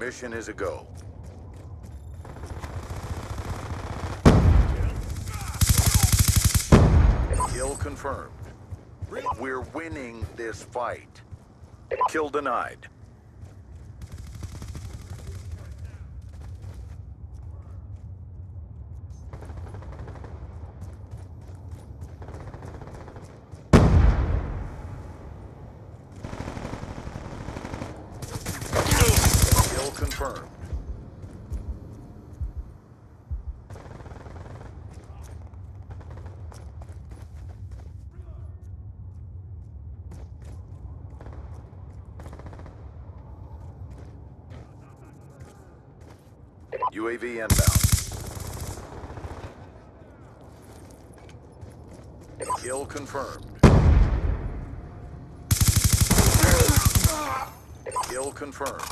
Mission is a go. Kill confirmed. We're winning this fight. Kill denied. Kill confirmed. UAV inbound. Kill confirmed. Kill confirmed.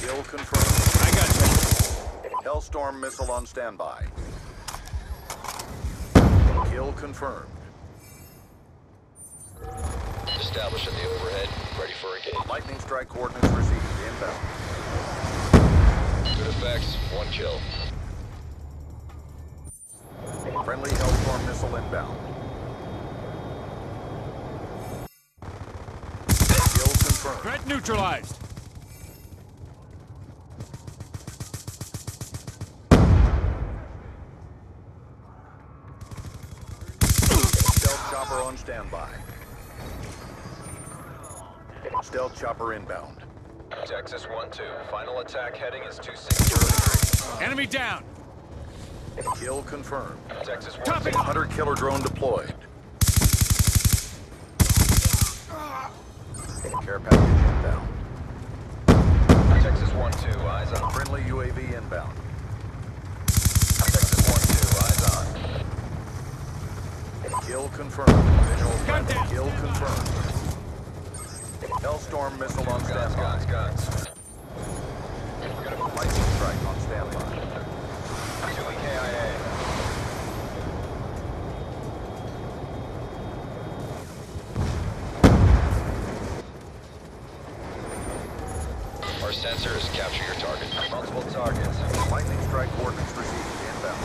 Kill confirmed. I got you. Hellstorm missile on standby. Kill confirmed. Establishing the overhead. Ready for engage. Lightning strike coordinates received. Inbound. Good effects. One kill. Friendly Hellstorm missile inbound. Kill confirmed. Threat neutralized. Stealth chopper on standby. Stealth chopper inbound. Texas 1-2. Final attack heading is 2603. Enemy down. Kill confirmed. Texas 1-2. Topping. Hunter killer drone deployed. Care package inbound. Texas 1-2. Eyes on. Friendly UAV inbound. Texas 1-2. Eyes on. Kill confirmed. Visual Gun down. Kill confirmed. Hellstorm missile on Guns, standby. guns, guns. Lightning strike on standby. 2 EKIA. Our sensors capture your target. Multiple targets. Lightning strike coordinates received. Inbound.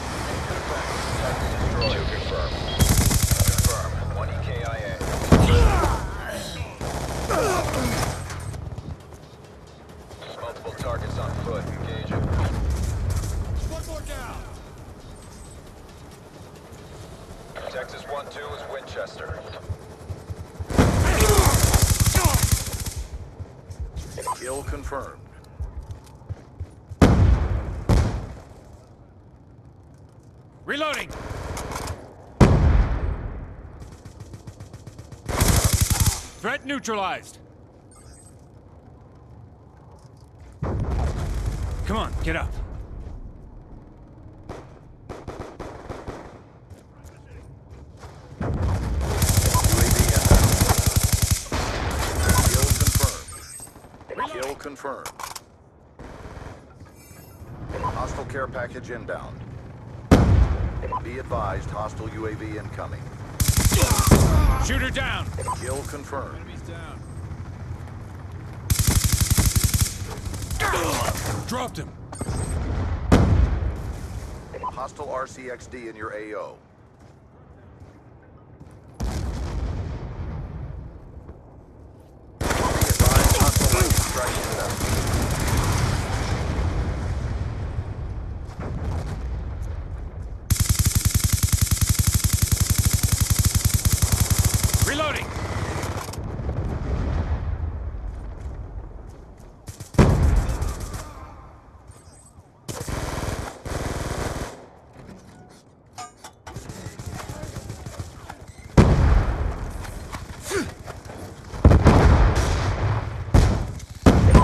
Two confirm. Confirm. Kill confirmed. Reloading. Threat neutralized. Come on, get up. UAV inbound. Kill confirmed. Hostile care package inbound. Be advised, hostile UAV incoming. Shooter down. Kill confirmed. Enemies down. Dropped him. Hostile RCXD in your AO. Be advised, hostile lightning strike inbound. Reloading.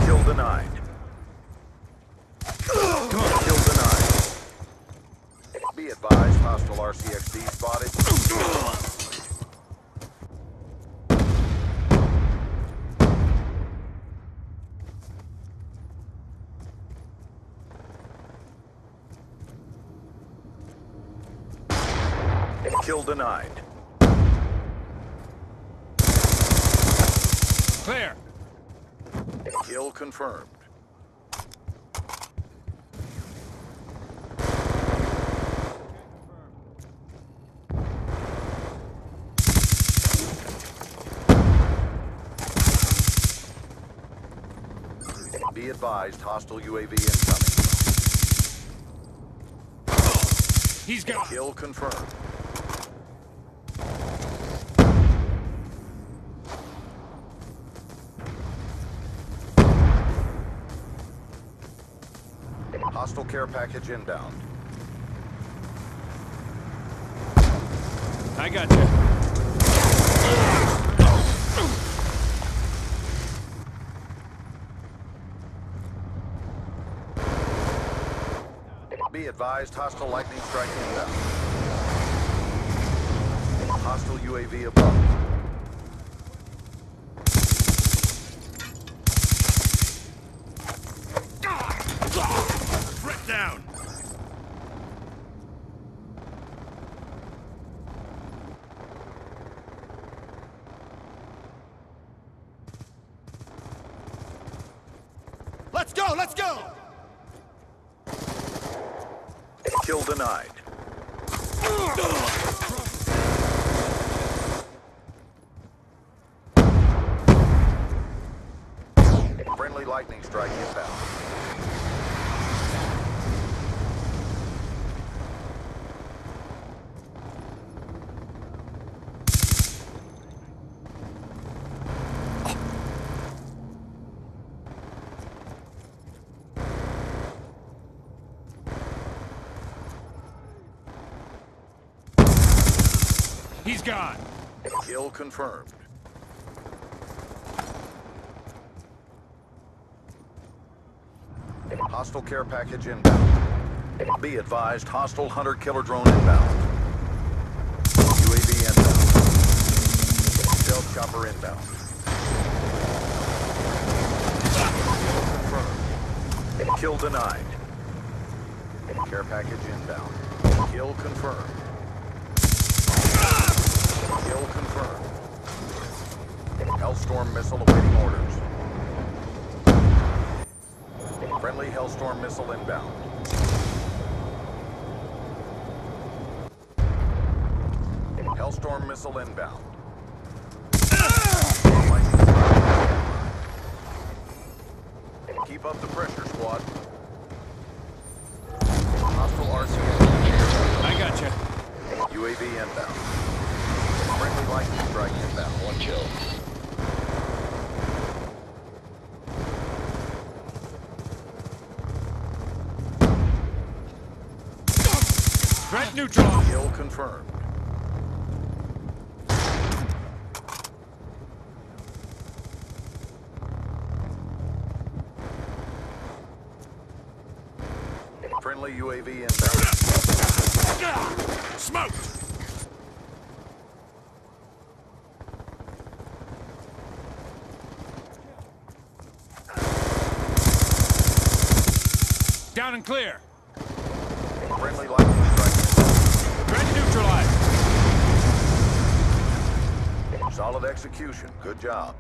Kill denied. Come on. Kill denied. Be advised, hostile RCXD spotted. Kill denied. Clear. Kill confirmed. Be advised, hostile UAV incoming. He's gone. Kill confirmed. Hostile care package inbound. I got you. Be advised, hostile lightning strike inbound. Hostile UAV above. Go, let's go! Kill denied. Friendly lightning strike inbound. He's gone. Kill confirmed. Hostile care package inbound. Be advised, hostile hunter-killer drone inbound. UAV inbound. Stealth chopper inbound. Kill confirmed. Kill denied. Care package inbound. Kill confirmed. Kill confirmed. Hellstorm missile awaiting orders. Friendly Hellstorm missile inbound. Hellstorm missile inbound. Keep up the pressure, squad. Hostile RCS. I got you. UAV inbound. Friendly lightning strike inbound. One kill. Neutralized. Kill confirmed. Friendly UAV inbound. Smoked. Down and clear. Friendly lightning strike Threat neutralized. Solid execution. Good job.